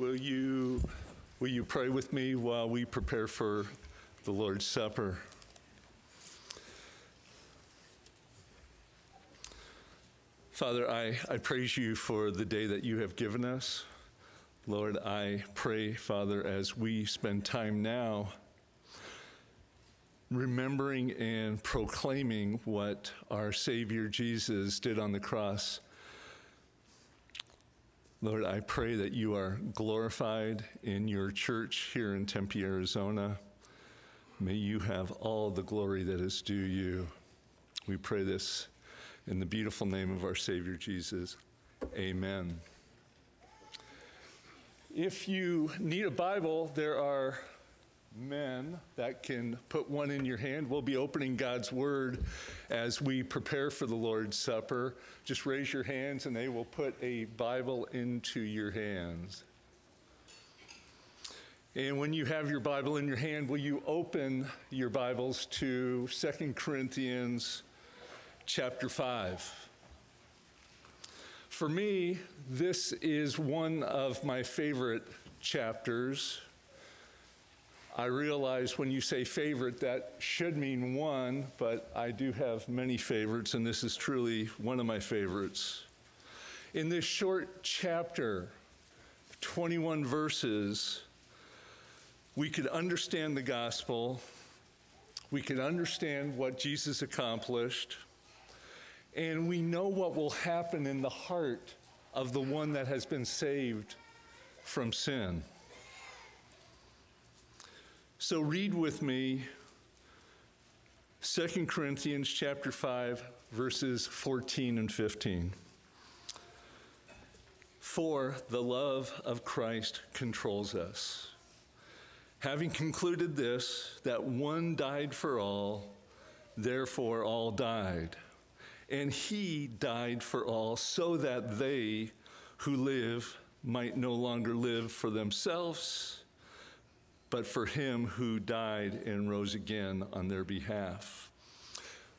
Will you, will you pray with me while we prepare for the Lord's Supper? Father, I, I praise you for the day that you have given us. Lord, I pray, Father, as we spend time now remembering and proclaiming what our Savior Jesus did on the cross. Lord, I pray that you are glorified in your church here in Tempe, Arizona. May you have all the glory that is due you. We pray this in the beautiful name of our Savior Jesus. Amen. If you need a Bible, there are men that can put one in your hand. We'll be opening God's Word as we prepare for the Lord's Supper. Just raise your hands and they will put a Bible into your hands. And when you have your Bible in your hand, will you open your Bibles to 2 Corinthians chapter 5? For me, this is one of my favorite chapters I realize when you say favorite, that should mean one, but I do have many favorites, and this is truly one of my favorites. In this short chapter, 21 verses, we could understand the gospel, we could understand what Jesus accomplished, and we know what will happen in the heart of the one that has been saved from sin. So read with me 2 Corinthians chapter 5 verses 14 and 15. For the love of Christ controls us. Having concluded this, that one died for all, therefore all died. And he died for all, so that they who live might no longer live for themselves but for him who died and rose again on their behalf.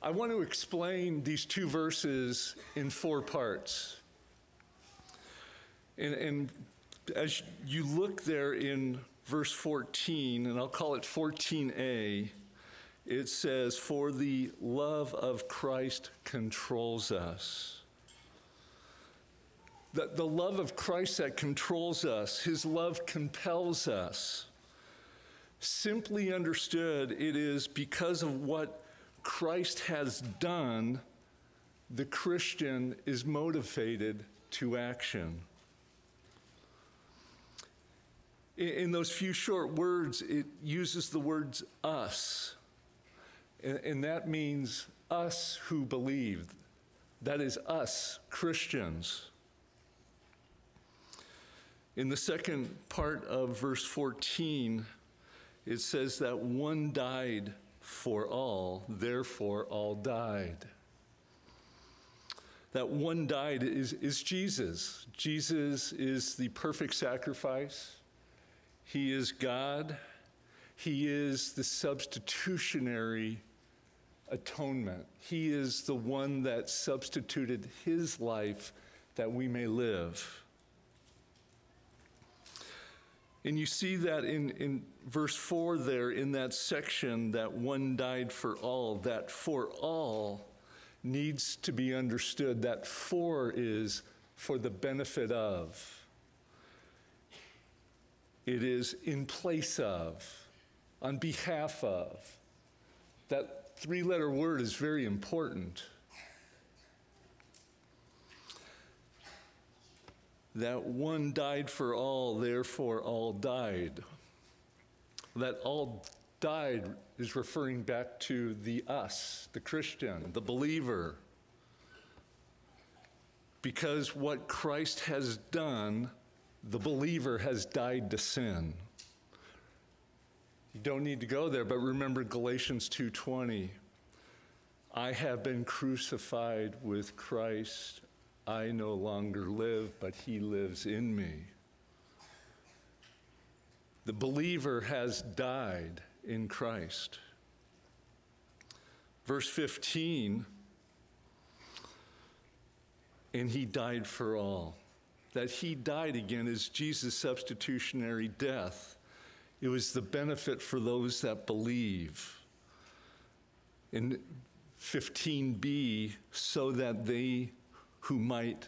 I want to explain these two verses in four parts. And, and, as you look there in verse 14, and I'll call it 14a, it says, For the love of Christ controls us. That the love of Christ that controls us, his love compels us. Simply understood, it is because of what Christ has done, the Christian is motivated to action. In those few short words, it uses the words us. And that means us who believe. That is us, Christians. In the second part of verse 14, it says that one died for all, therefore all died. That one died is, is Jesus. Jesus is the perfect sacrifice. He is God. He is the substitutionary atonement. He is the one that substituted his life that we may live. And you see that in, in verse 4 there, in that section, that one died for all, that for all needs to be understood. That for is for the benefit of, it is in place of, on behalf of. That three letter word is very important. That one died for all, therefore all died. That all died is referring back to the us, the Christian, the believer. Because what Christ has done, the believer has died to sin. You don't need to go there, but remember Galatians 2:20. I have been crucified with Christ. I no longer live, but he lives in me. The believer has died in Christ. Verse 15, and he died for all. that he died again is Jesus' substitutionary death. It was the benefit for those that believe. In 15b, so that they who might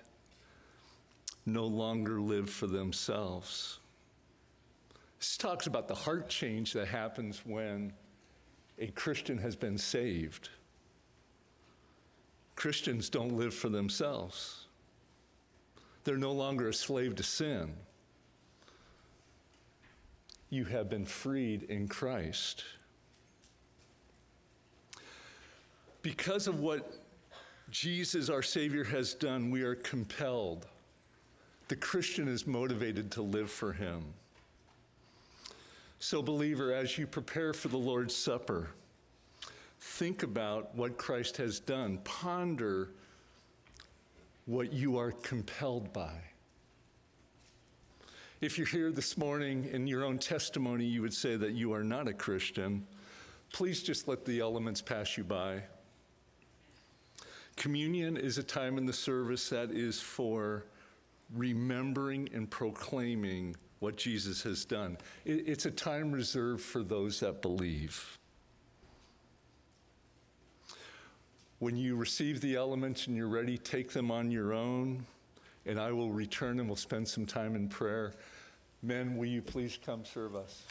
no longer live for themselves. This talks about the heart change that happens when a Christian has been saved. Christians don't live for themselves. They're no longer a slave to sin. You have been freed in Christ. Because of what Jesus, our Savior, has done, we are compelled. The Christian is motivated to live for Him. So, believer, as you prepare for the Lord's Supper, think about what Christ has done. Ponder what you are compelled by. If you're here this morning in your own testimony, you would say that you are not a Christian, please just let the elements pass you by. Communion is a time in the service that is for remembering and proclaiming what Jesus has done. It's a time reserved for those that believe. When you receive the elements and you're ready, take them on your own, and I will return and we'll spend some time in prayer. Men, will you please come serve us?